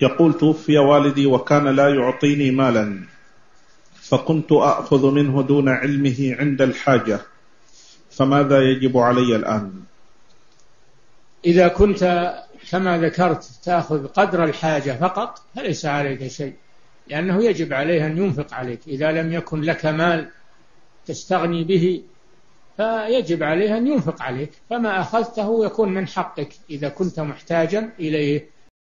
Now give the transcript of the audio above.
يقول توفي والدي وكان لا يعطيني مالا فكنت أخذ منه دون علمه عند الحاجة فماذا يجب علي الآن؟ إذا كنت كما ذكرت تأخذ قدر الحاجة فقط فليس عليك شيء لأنه يجب عليه أن ينفق عليك. إذا لم يكن لك مال تستغني به فيجب عليه أن ينفق عليك فما أخذته يكون من حقك إذا كنت محتاجا إليه.